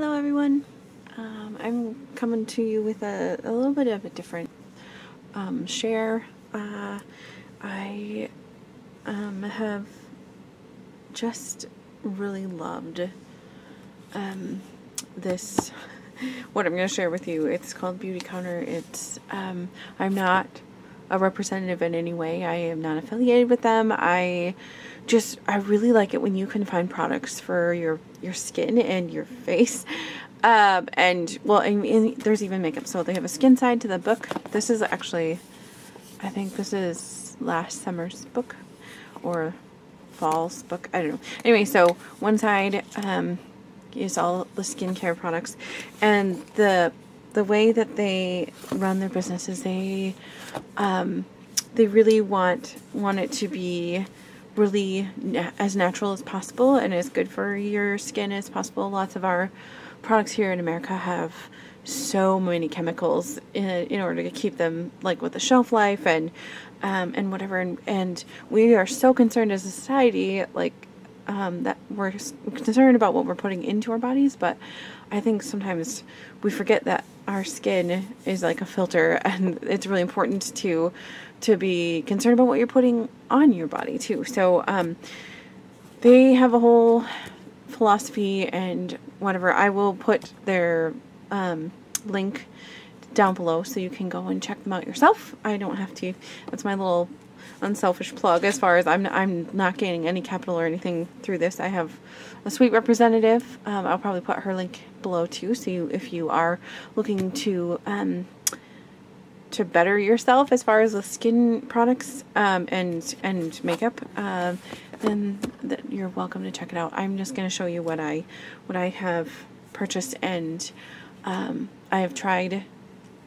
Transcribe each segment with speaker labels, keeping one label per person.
Speaker 1: Hello everyone. Um, I'm coming to you with a, a little bit of a different um, share. Uh, I um, have just really loved um, this, what I'm going to share with you. It's called Beautycounter. It's, um, I'm not a representative in any way. I am not affiliated with them. I just I really like it when you can find products for your your skin and your face. Um, and well, and, and there's even makeup. So they have a skin side to the book. This is actually, I think this is last summer's book or fall's book. I don't know. Anyway, so one side um, is all the skincare products, and the the way that they run their business is they um, they really want want it to be really na- as natural as possible and as good for your skin as possible. Lots of our products here in America have so many chemicals in, in order to keep them like with the shelf life and um, and whatever and, and we are so concerned as a society like um, that we're concerned about what we're putting into our bodies but I think sometimes we forget that our skin is like a filter and it's really important to to be concerned about what you're putting on your body too. So um, they have a whole philosophy and whatever. I will put their um, link down below so you can go and check them out yourself. I don't have to. That's my little unselfish plug as far as I'm I'm not gaining any capital or anything through this. I have a sweet representative. Um, I'll probably put her link below too. So you, if you are looking to um, to better yourself as far as the skin products um, and and makeup, uh, then th you're welcome to check it out. I'm just going to show you what I what I have purchased and um, I have tried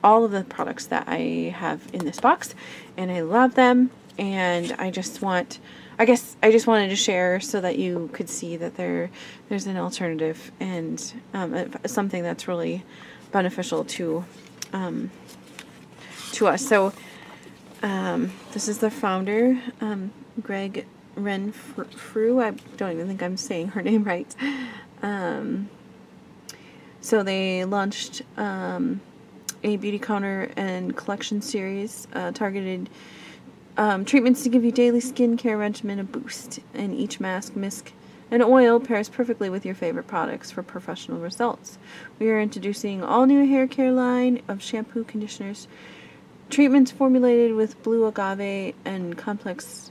Speaker 1: all of the products that I have in this box and I love them and I just want I guess I just wanted to share so that you could see that there there's an alternative and um, something that's really beneficial to um, to us. So um, this is the founder, um, Gregg Renfrew. I don't even think I'm saying her name right. Um, so they launched um, a Beautycounter and collection series uh, targeted um, treatments to give you daily skincare regimen a boost. And each mask, mist, and oil pairs perfectly with your favorite products for professional results. We are introducing all new hair care line of shampoo, conditioners, treatments formulated with blue agave and complex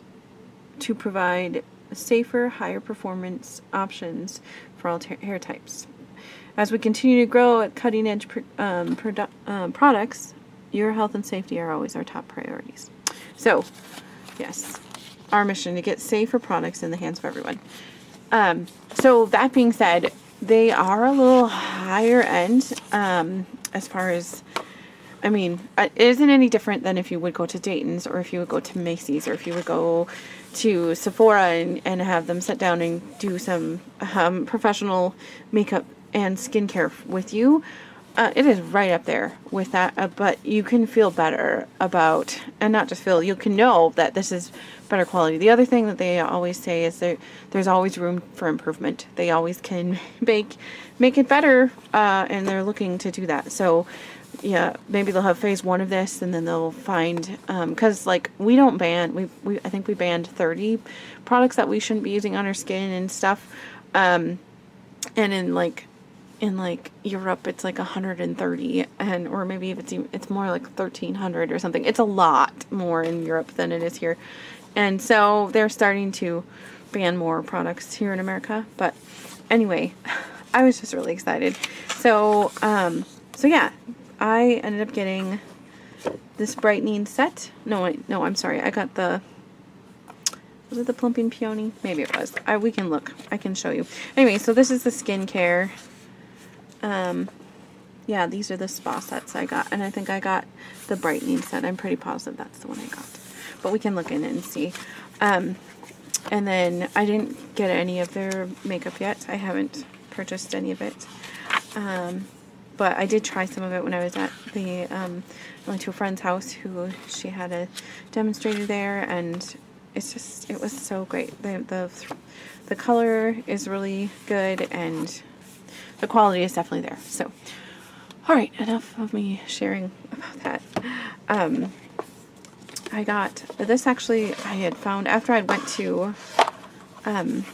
Speaker 1: to provide safer, higher performance options for all hair types. As we continue to grow at cutting edge um, um, products, your health and safety are always our top priorities. So, yes, our mission to get safer products in the hands of everyone. Um, so that being said, they are a little higher end um, as far as, I mean, uh, it isn't any different than if you would go to Dayton's or if you would go to Macy's or if you would go to Sephora and, and have them sit down and do some um, professional makeup and skincare with you uh, it is right up there with that, uh, but you can feel better about, and not just feel, you can know that this is better quality. The other thing that they always say is that there's always room for improvement. They always can make make it better, uh, and they're looking to do that. So, yeah, maybe they'll have phase one of this, and then they'll find because um, like we don't ban, we we I think we banned 30 products that we shouldn't be using on our skin and stuff, um, and in like in like Europe it's like 130 and or maybe if it's it's more like 1300 or something. It's a lot more in Europe than it is here. And so they're starting to ban more products here in America, but anyway, I was just really excited. So um so yeah, I ended up getting this brightening set. No, wait, no, I'm sorry. I got the was it the plumping peony? Maybe it was. I, we can look. I can show you. Anyway, so this is the skincare um, yeah, these are the spa sets I got. And I think I got the brightening set. I'm pretty positive that's the one I got. But we can look in it and see. Um, and then I didn't get any of their makeup yet. I haven't purchased any of it. Um, but I did try some of it when I was at the, um, I went to a friend's house who, she had a demonstrator there and it's just, it was so great. The, the, the color is really good and the quality is definitely there. So, all right, enough of me sharing about that. Um, I got this actually I had found after I went to um,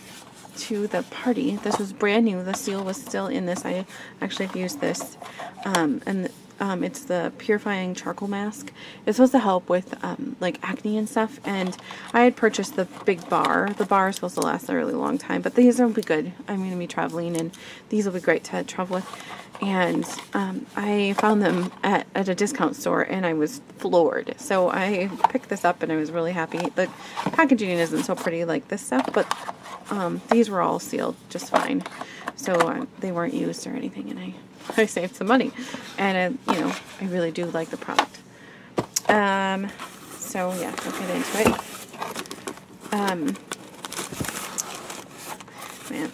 Speaker 1: to the party. This was brand new. The seal was still in this. I actually have used this. Um, and um, it's the purifying charcoal mask. It's supposed to help with um, like acne and stuff. And I had purchased the big bar. The bar is supposed to last a really long time, but these will be good. I'm going to be traveling, and these will be great to travel with. And um, I found them at, at a discount store, and I was floored. So I picked this up, and I was really happy. The packaging isn't so pretty like this stuff, but um, these were all sealed just fine. So uh, they weren't used or anything, and I I saved some money. And, uh, you know, I really do like the product. Um, so, yeah, we'll get into it. Um, man.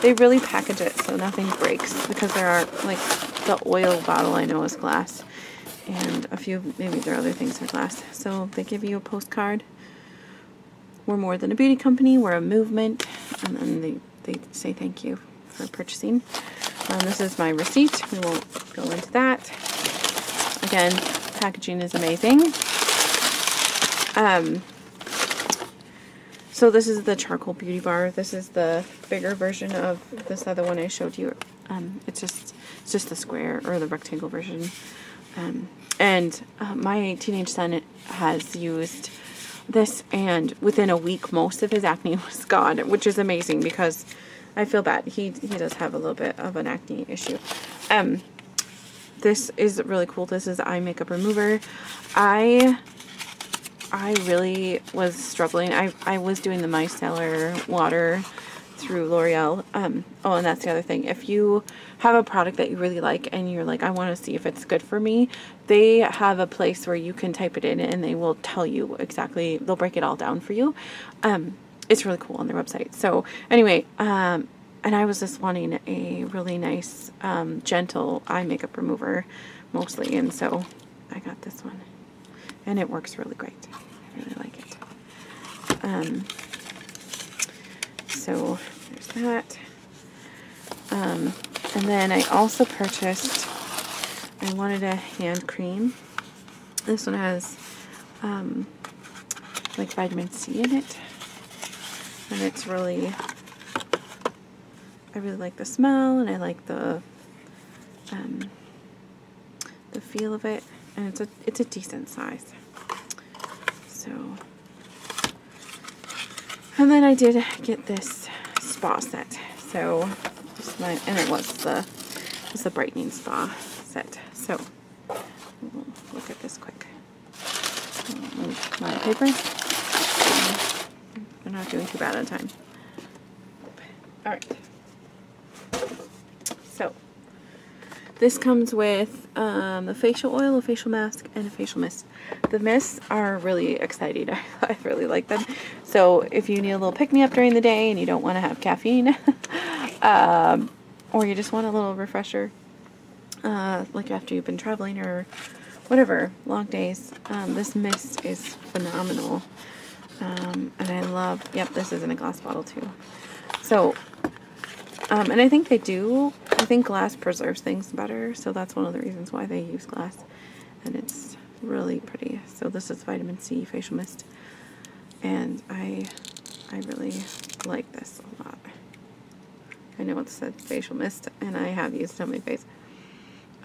Speaker 1: They really package it so nothing breaks because there are, like, the oil bottle I know is glass. And a few, maybe there are other things are glass. So they give you a postcard. We're more than a beauty company. We're a movement. And then they, they say thank you for purchasing. Um, this is my receipt. We won't go into that. Again, packaging is amazing. Um, so this is the charcoal beauty bar. This is the bigger version of this other one I showed you. Um, it's just it's just the square or the rectangle version. Um, and uh, my teenage son has used this and within a week most of his acne was gone, which is amazing because I feel bad. He he does have a little bit of an acne issue. Um, this is really cool. This is eye makeup remover. I I really was struggling. I I was doing the micellar water through L'Oreal. Um, oh, and that's the other thing. If you have a product that you really like and you're like, I want to see if it's good for me, they have a place where you can type it in and they will tell you exactly, they'll break it all down for you. Um, it's really cool on their website. So anyway, um, and I was just wanting a really nice, um, gentle eye makeup remover mostly. And so I got this one and it works really great. I really like it. So there's that. Um, and then I also purchased, I wanted a hand cream. This one has um, like vitamin C in it and it's really I really like the smell and I like the um, the feel of it and it's a it's a decent size so and then I did get this spa set so my, and it was the was the brightening spa set so look at this quick my paper I'm not doing too bad on time. All right. So, this comes with um, a facial oil, a facial mask, and a facial mist. The mists are really exciting. I really like them. So if you need a little pick-me-up during the day and you don't want to have caffeine, um, or you just want a little refresher, uh, like after you've been traveling or whatever, long days, um, this mist is phenomenal. Um, and I love, yep, this is in a glass bottle too. So, um, and I think they do, I think glass preserves things better. So that's one of the reasons why they use glass. And it's really pretty. So this is vitamin C facial mist. And I, I really like this a lot. I know it said facial mist and I have used it on my face.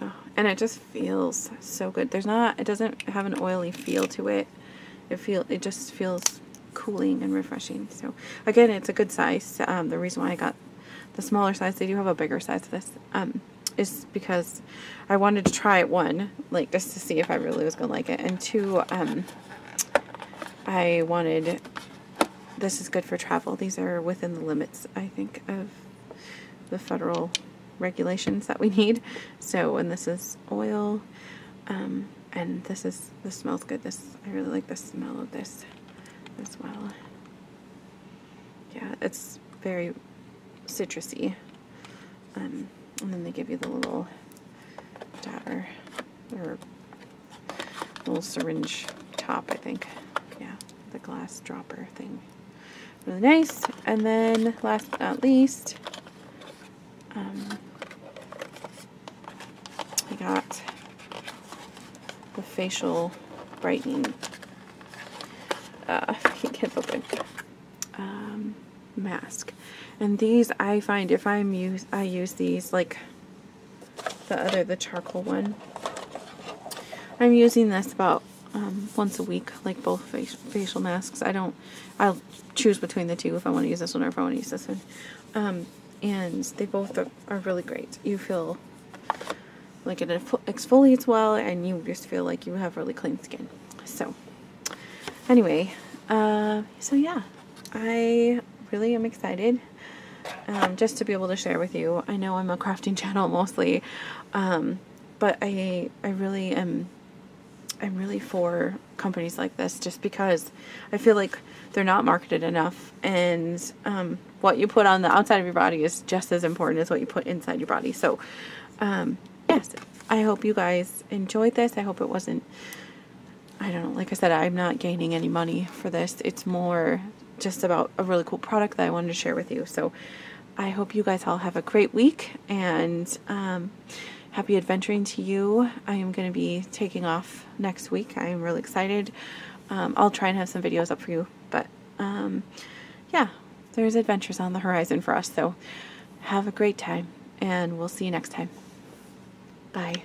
Speaker 1: Oh, and it just feels so good. There's not, it doesn't have an oily feel to it. It feel, it just feels cooling and refreshing. So again, it's a good size. Um, the reason why I got the smaller size, they do have a bigger size of this, um, is because I wanted to try it one, like just to see if I really was going to like it. And two, um, I wanted, this is good for travel. These are within the limits, I think, of the federal regulations that we need. So, and this is oil, um, and this is, this smells good. This, I really like the smell of this as well. Yeah, it's very citrusy. Um, and then they give you the little dauber or little syringe top, I think. Yeah, the glass dropper thing. Really nice. And then last but not least, um, I got the facial brightening. Uh, I can't open. Mask, and these I find if I'm use I use these like the other the charcoal one. I'm using this about um, once a week, like both facial masks. I don't. I'll choose between the two if I want to use this one or if I want to use this one. Um, and they both are, are really great. You feel like it exfoliates well and you just feel like you have really clean skin. So anyway, uh, so yeah, I really am excited um, just to be able to share with you. I know I'm a crafting channel mostly, um, but I, I really am I'm really for companies like this just because I feel like they're not marketed enough and um, what you put on the outside of your body is just as important as what you put inside your body. So um, yes, I hope you guys enjoyed this. I hope it wasn't, I don't know, like I said, I'm not gaining any money for this. It's more just about a really cool product that I wanted to share with you. So I hope you guys all have a great week and um, happy adventuring to you. I am going to be taking off next week. I am really excited. Um, I'll try and have some videos up for you, but um, yeah, there's adventures on the horizon for us. So have a great time and we'll see you next time. Bye.